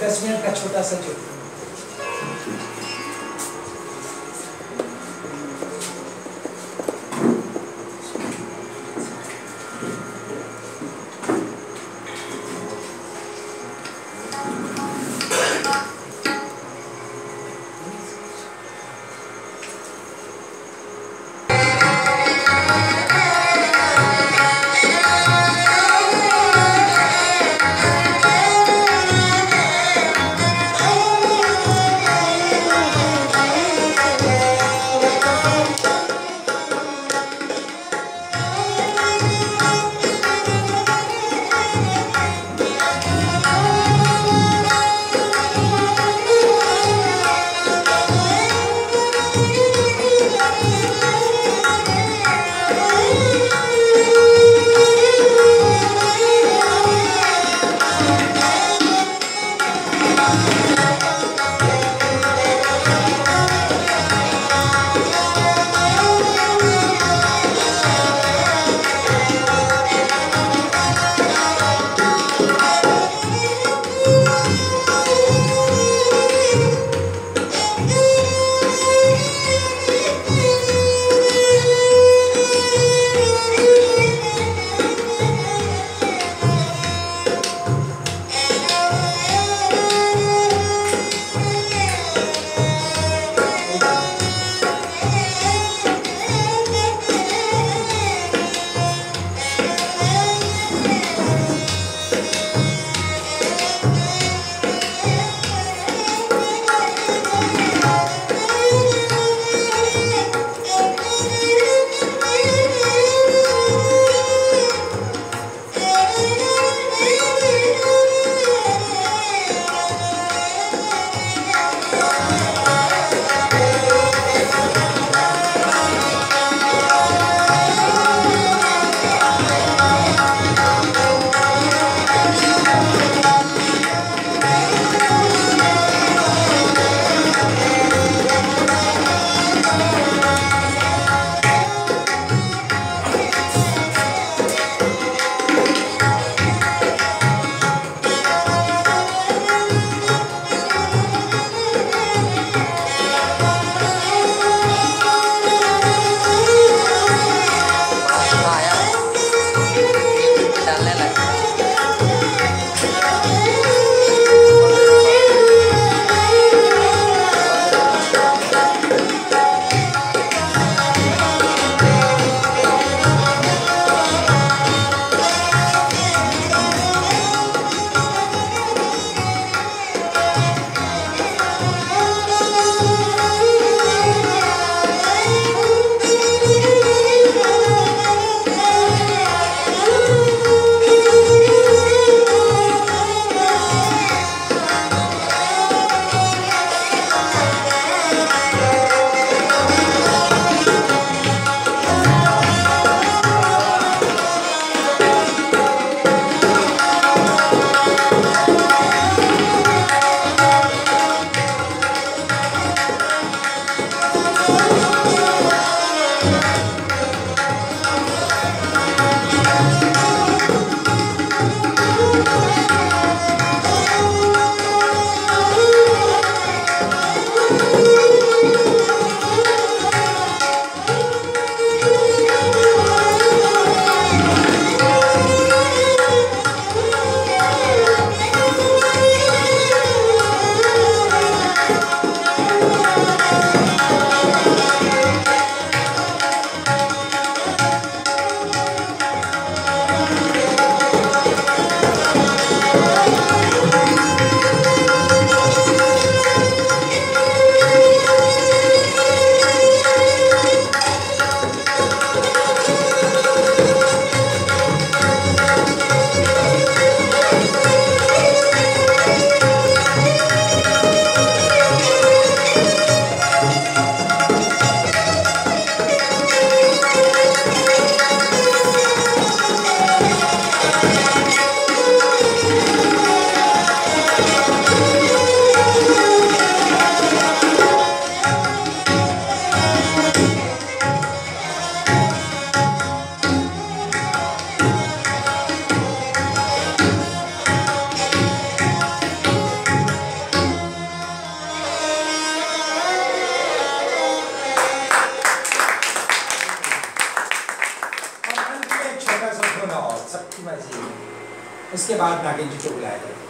दस मिनट का छोटा सा जो बाद नागिन जी को बुलाया जाए।